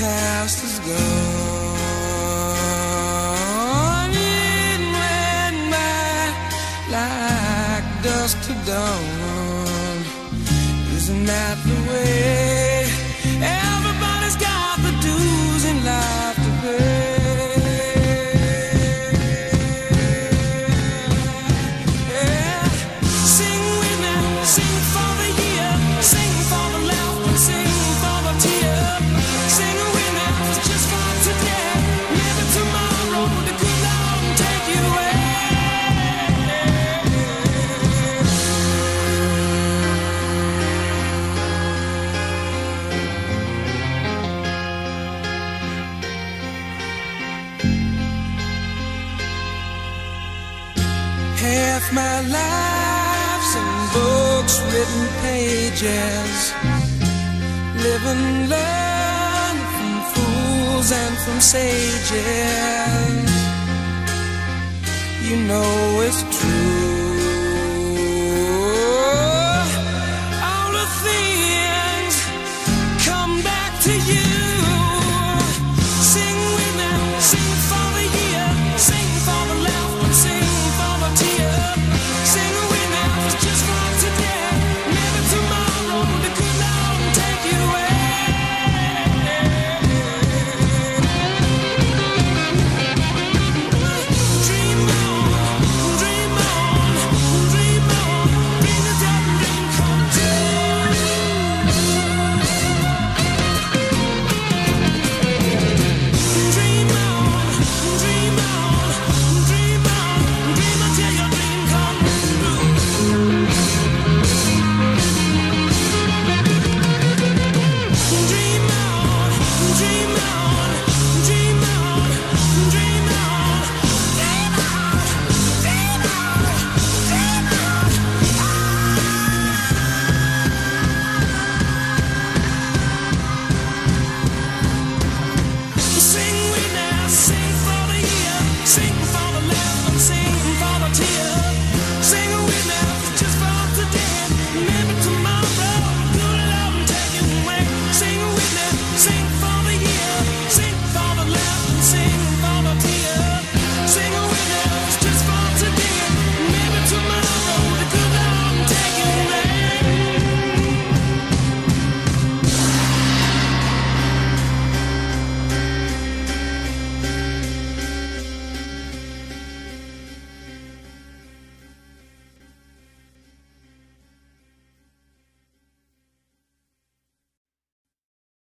past is gone. It went by like dust to dawn. Isn't that the way? half my life's in books, written pages, live and learn from fools and from sages. You know it's true.